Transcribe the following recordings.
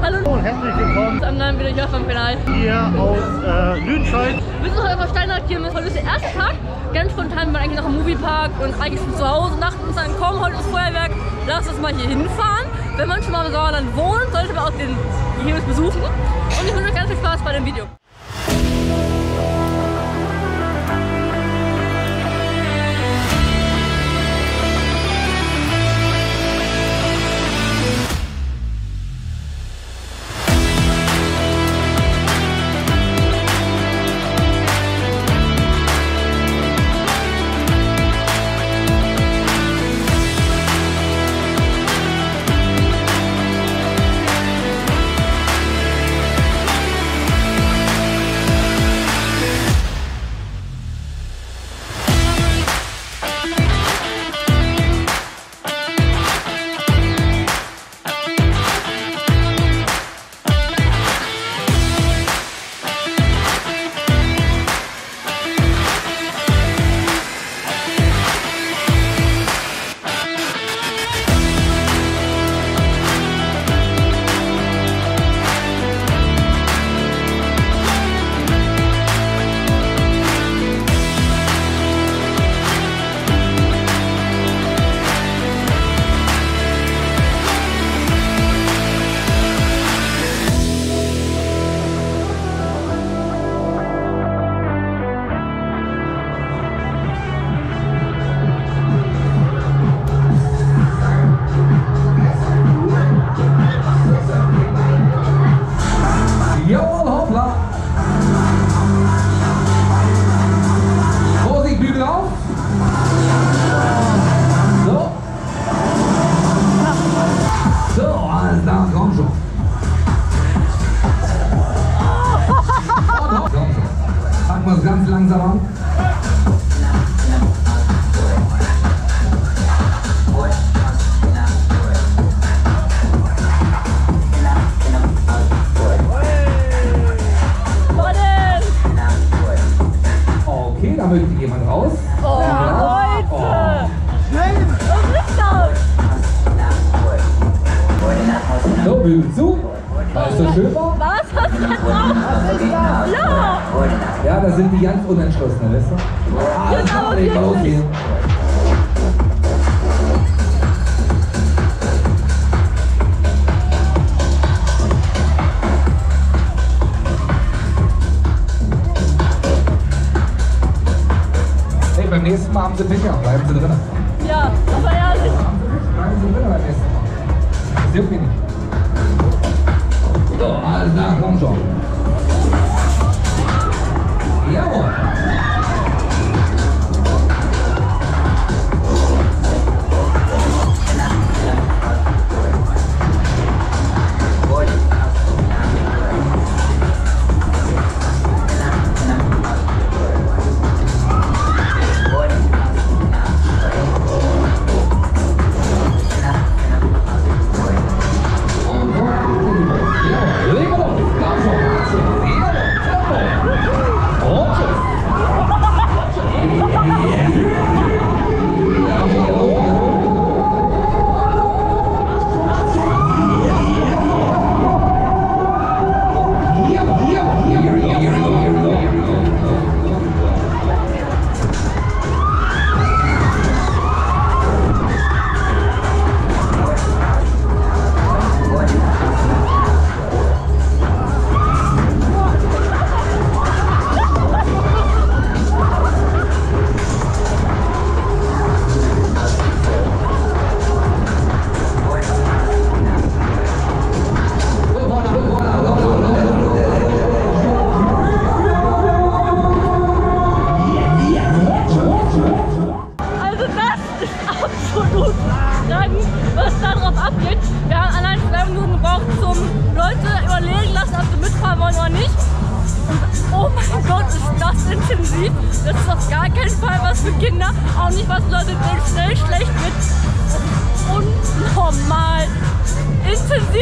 Hallo und herzlich willkommen zu einem neuen Video hier vom Kanal. hier aus äh, Lüdenscheid. Wir sind heute auf Steinhardt Kirmes. Heute ist der erste Tag. Ganz spontan, wir waren eigentlich noch im Moviepark und eigentlich sind zu Hause und dachten uns dann, komm, heute ist Feuerwerk, lass uns mal hier hinfahren. Wenn man schon mal im Sauerland wohnt, sollte man auch den Kirmes besuchen. Und ich wünsche euch ganz viel Spaß bei dem Video. Woo! Sind die ganz Unentschlossenen, weißt du? Alles klar, leg mal los hier. Hey, beim nächsten Mal haben Sie Finger, bleiben Sie drin. Ja, aber ehrlich. Bleiben Sie drin beim nächsten Mal. Das juckt mich nicht. So, alles klar, komm schon. Yeah.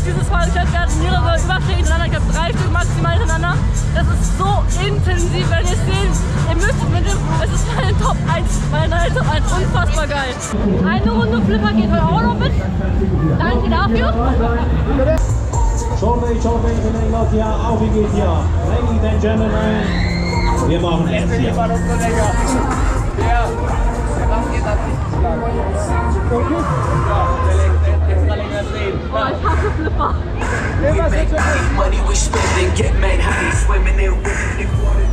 Intensiv dieses Fahren. Ich wir hatten mehrere Überschläge hintereinander. Ich glaube, drei Stück maximal hintereinander. Das ist so intensiv, wenn ihr es seht. Ihr müsst mit dem, es ist keine Top 1 meiner Top 1. Unfassbar geil. Eine Runde Flipper geht heute auch noch mit. Danke dafür. Shortway, Shortway in England hier, auf wie geht hier. Ladies and Gentlemen, wir machen jetzt hier. Oh, ich hasse Flipper. We make big money, we spend and get mad high, swimming in wind and water.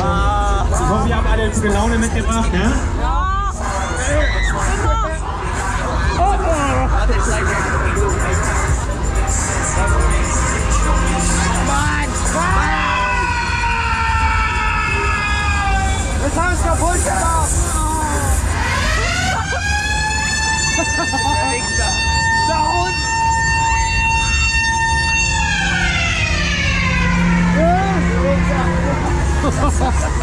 Ah, ich hoffe, ihr habt alle gute Laune mitgebracht, ne? Ja! Oh, oh. Mann! Mann! Das haben sie kaputt gemacht! Der Wichser. Der Hund. Der Wichser.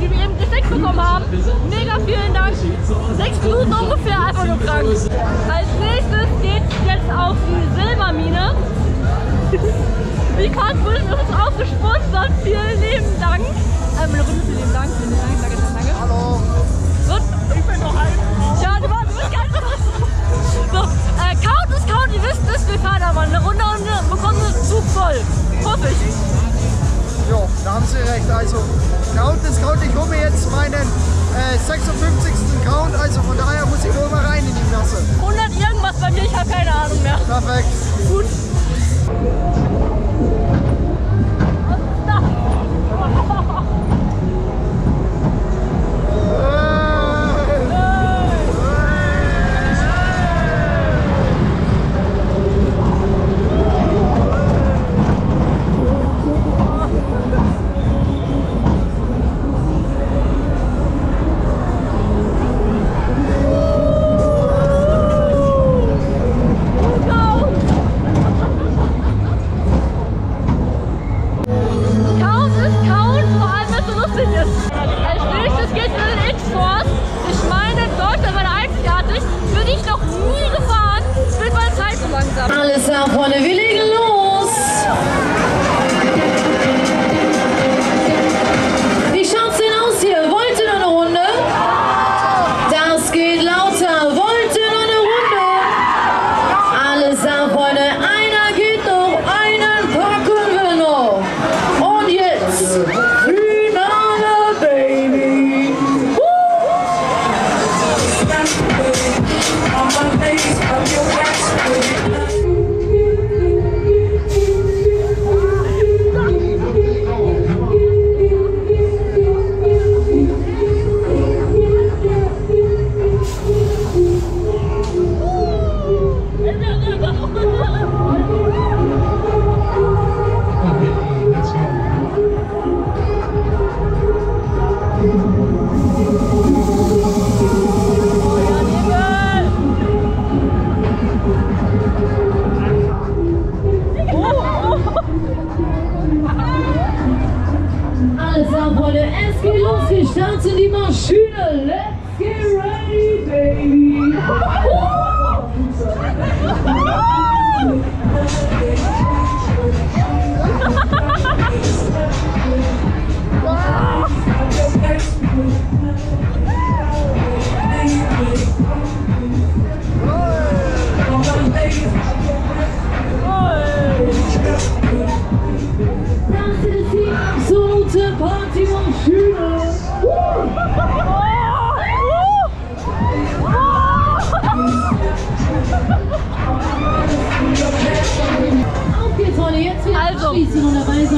Die wir eben geschenkt bekommen haben. Mega vielen Dank. Sechs Minuten ungefähr einfach nur krank. Als nächstes geht jetzt auf die Silbermine. Vikas wurde uns auch gesponsert. Vielen lieben Dank. Ähm, eine Runde vielen lieben Dank. Vielen Dank. Danke, danke. Hallo. Gut. Ich bin noch ein. Ja, du warst, bist ganz So, äh, Count ist Count. Ihr wisst es, wir fahren aber eine Runde und wir bekommen den Zug voll. Hoffe ich. Ja, da haben Sie recht. Also Count ist Count. Ich hole mir jetzt meinen äh, 56. Count. Also von daher muss ich nur mal rein in die Klasse. 100 irgendwas bei mir, ich habe keine Ahnung mehr. Perfekt. Gut.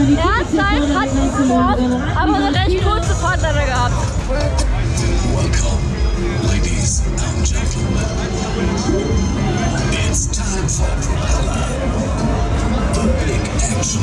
Sind hat ganze Sport, aber in eine recht kurze leider gehabt. Welcome, ladies and gentlemen. It's time for Propeller, the big action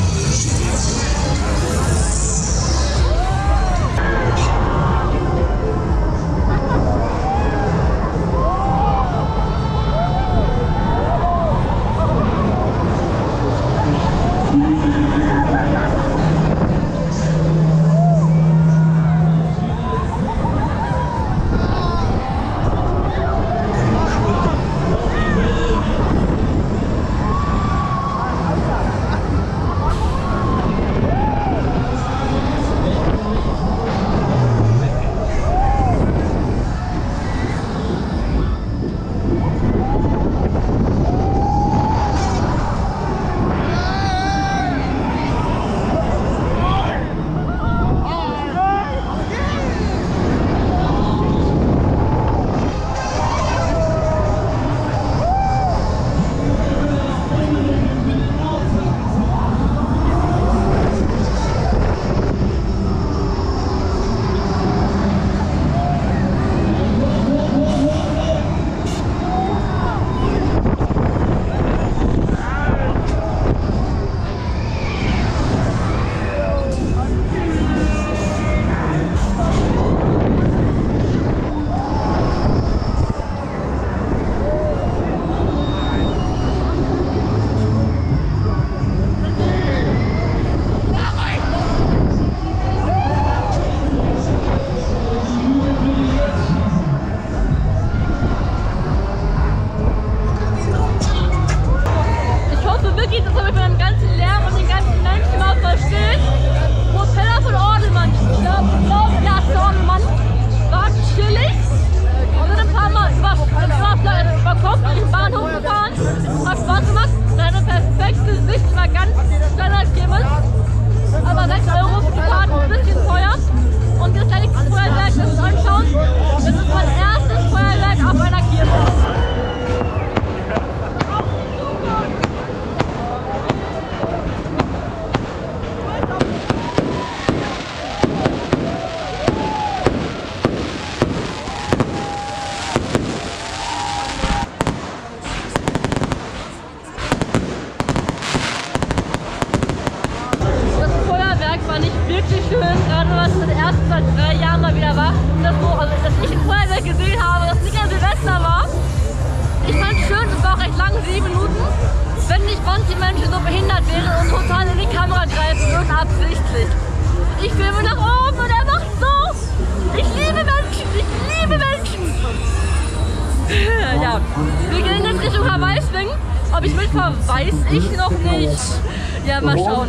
Abteil über Kopf in den Bahnhof gefahren. Hat Spaß gemacht. Deine perfekte Sicht war ganz standard Gimmel. Aber 6 Euro für die Karten ein bisschen teuer. Und das letzte Feuerwerk, das wir anschauen, das ist mein erstes Feuerwerk auf einer Kirche. Gerade was das erste seit drei Jahren mal wieder war. Das, wo, also, dass ich ein Feuerwerk gesehen habe, das nicht an Silvester war. Ich fand es schön, es war auch recht lang, sieben Minuten. Wenn nicht manche Menschen so behindert wären und total in die Kamera greifen würden, absichtlich. Ich filme nach oben und er macht so. Ich liebe Menschen, ich liebe Menschen. Ja, wir gehen jetzt Richtung Hawaii swingen. Ob ich mitfahre, weiß ich noch nicht. Ja, mal schauen.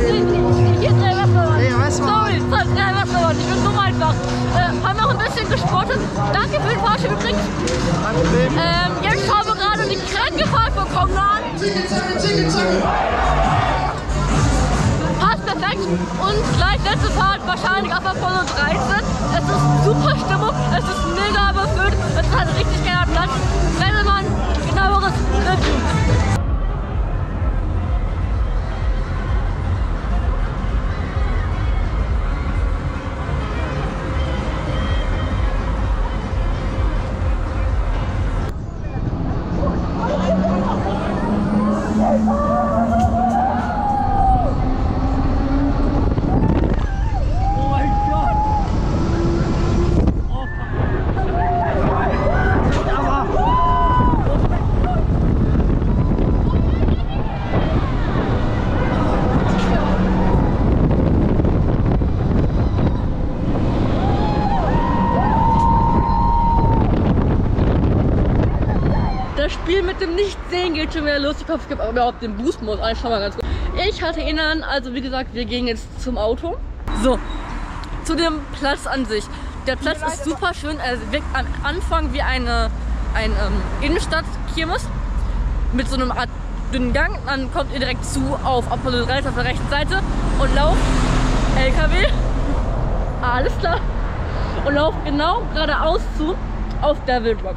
Die, die Kingstar Wasserbahn. Nee, Wasserbahn. Sorry, drei Wasserbahn. Ich bin dumm einfach. Äh, haben noch ein bisschen gespottet. Danke für den Fahrstuhl übrigens. Kein Problem. Ähm, jetzt schauen wir gerade die Krankenfahrt von Kongan. Passt perfekt. Und gleich letzte Fahrt wahrscheinlich auf Apollo 13. Es ist super Stimmung, es ist mega befüllt, es ein richtig geiler Platz. Wenn man genaueres Review. Dem Nichtsehen geht schon wieder los. Ich hoffe, ich habe überhaupt den Boost-Modus. Ich schau mal ganz gut. Ich hatte ihn an, also wie gesagt, wir gehen jetzt zum Auto. So, zu dem Platz an sich. Der Platz ist super schön. Er wirkt am Anfang wie eine ein, ähm, Innenstadt-Kirmes mit so einem Art dünnen Gang. Dann kommt ihr direkt zu auf Apollo 13 auf der rechten Seite und lauft LKW. Alles klar. Und lauft genau geradeaus zu auf Devil Rock.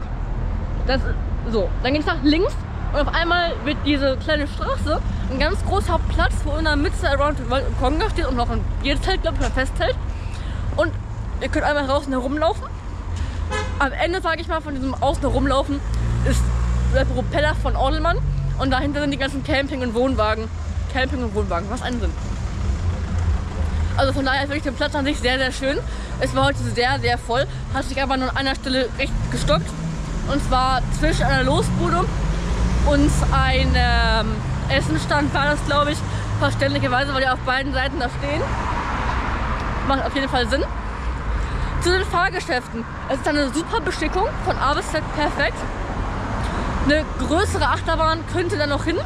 Das ist so. Dann geht es nach links und auf einmal wird diese kleine Straße ein ganz großer Platz, wo in der Mitte Around Konga steht und noch ein Bierzelt, glaube ich, ein Festzelt. Und ihr könnt einmal draußen herumlaufen. Am Ende, sage ich mal, von diesem Außen herumlaufen ist der Propeller von Ordelmann und dahinter sind die ganzen Camping- und Wohnwagen. Camping- und Wohnwagen, was einen Sinn. Also von daher ist wirklich der Platz an sich sehr, sehr schön. Es war heute sehr, sehr voll, hat sich aber nur an einer Stelle recht gestockt. Und zwar zwischen einer Losbude und einem ähm, Essenstand war das, glaube ich, verständlicherweise, weil die auf beiden Seiten da stehen. Macht auf jeden Fall Sinn. Zu den Fahrgeschäften. Es ist eine super Beschickung, von A bis Z perfekt. Eine größere Achterbahn könnte da noch hin.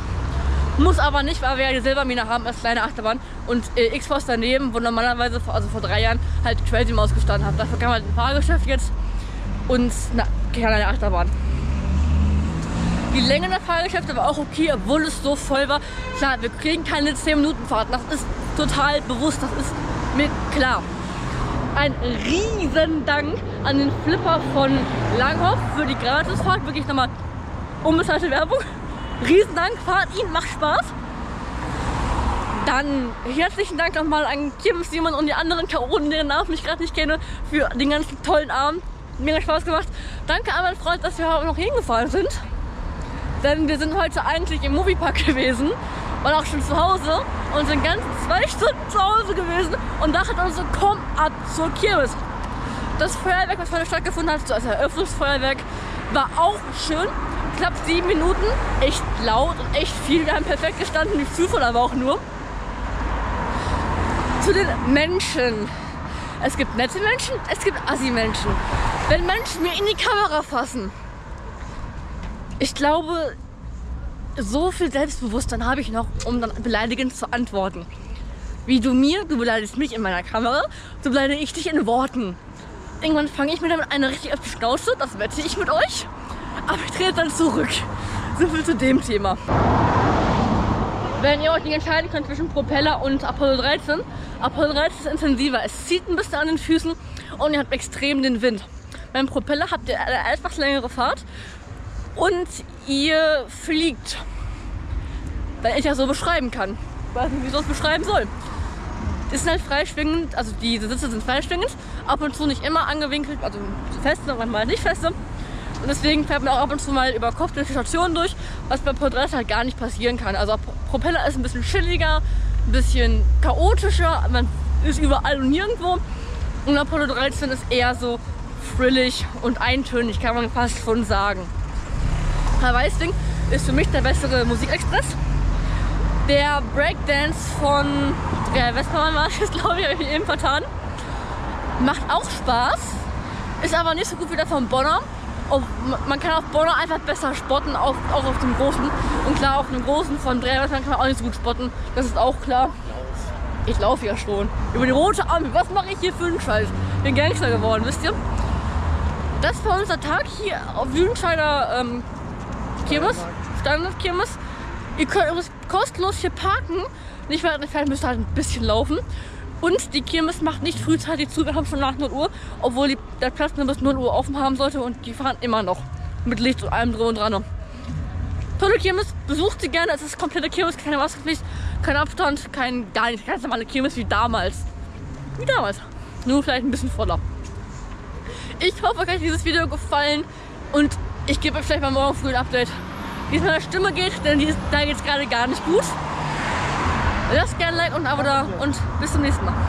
Muss aber nicht, weil wir ja die Silbermine haben als kleine Achterbahn. Und äh, X-Force daneben, wo normalerweise, vor- also vor drei Jahren, halt Crazy Maus gestanden hat. Dafür kam halt ein Fahrgeschäft jetzt und eine kleine Achterbahn. Die Länge der Fahrgeschäfte war auch okay, obwohl es so voll war. Klar, wir kriegen keine 10 Minuten Fahrt. Das ist total bewusst, das ist mir klar. Ein riesen Dank an den Flipper von Langhoff für die Gratisfahrt. Wirklich nochmal unbezahlte Werbung. Riesen Dank, fahrt ihn, macht Spaß. Dann herzlichen Dank nochmal an Kim, Simon und die anderen Chaoten, deren Namen ich gerade nicht kenne, für den ganzen tollen Abend. Mega Spaß gemacht. Danke an meinen Freund, dass wir noch hingefahren sind. Denn wir sind heute eigentlich im Moviepark gewesen und auch schon zu Hause und sind ganz zwei Stunden zu Hause gewesen und dachten uns so, komm ab zur Kirmes. Das Feuerwerk, was heute stattgefunden hat, als Eröffnungsfeuerwerk, war auch schön. knapp sieben Minuten. Echt laut und echt viel. Wir haben perfekt gestanden, wie Zufall aber auch nur. Zu den Menschen. Es gibt nette Menschen, es gibt Assi-Menschen. Wenn Menschen mir in die Kamera fassen, ich glaube, so viel Selbstbewusstsein habe ich noch, um dann beleidigend zu antworten. Wie du mir, du beleidigst mich in meiner Kamera, so beleidige ich dich in Worten. Irgendwann fange ich mir damit eine richtig auf die Schnauze, das wette ich mit euch. Aber ich drehe dann zurück. So viel zu dem Thema. Wenn ihr euch nicht entscheiden könnt zwischen Propeller und Apollo 13, Apollo 13 ist intensiver. Es zieht ein bisschen an den Füßen und ihr habt extrem den Wind. Beim Propeller habt ihr eine etwas längere Fahrt und ihr fliegt. Wenn ich das so beschreiben kann. Ich weiß nicht, wie ich das beschreiben soll. Die halt freischwingend, also die Sitze sind freischwingend, ab und zu nicht immer angewinkelt, also feste, manchmal nicht feste. Und deswegen fährt man auch ab und zu mal über Kopf durch die Station durch, was bei 13 halt gar nicht passieren kann. Also Propeller ist ein bisschen chilliger, ein bisschen chaotischer, man ist überall und nirgendwo. Und Apollo 13 ist eher so frillig und eintönig, kann man fast schon sagen. Herr Weißding ist für mich der bessere Musikexpress. Der Breakdance von der Westmann war es, glaube ich, habe ich eben vertan. Macht auch Spaß, ist aber nicht so gut wie der von Bonner. Auf, man kann auf Bonner einfach besser spotten, auch, auch auf dem Großen. Und klar, auf dem Großen von Drehwestmann kann man auch nicht so gut spotten. Das ist auch klar. Ich laufe ja schon. Über die rote Ampel. Was mache ich hier für einen Scheiß? Bin Gangster geworden, wisst ihr? Das war unser Tag hier auf Lüdenscheider ähm, Kirmes, Standard-Kirmes. Ihr könnt übrigens kostenlos hier parken. Nicht weit entfernt müsst ihr halt ein bisschen laufen. Und die Kirmes macht nicht frühzeitig zu, wir haben schon nach 0 Uhr, obwohl die, der Platz nur bis 0 Uhr offen haben sollte und die fahren immer noch. Mit Licht und allem drum und dran. Tolle Kirmes, besucht sie gerne, es ist komplette Kirmes, keine Maskenpflicht, kein Abstand, kein gar nicht, ganz normale Kirmes wie damals. Wie damals. Nur vielleicht ein bisschen voller. Ich hoffe, euch hat dieses Video gefallen und ich gebe euch vielleicht mal morgen früh ein Update, wie es meiner Stimme geht, denn ist, da geht es gerade gar nicht gut. Lasst gerne ein Like und ein Abo da und bis zum nächsten Mal.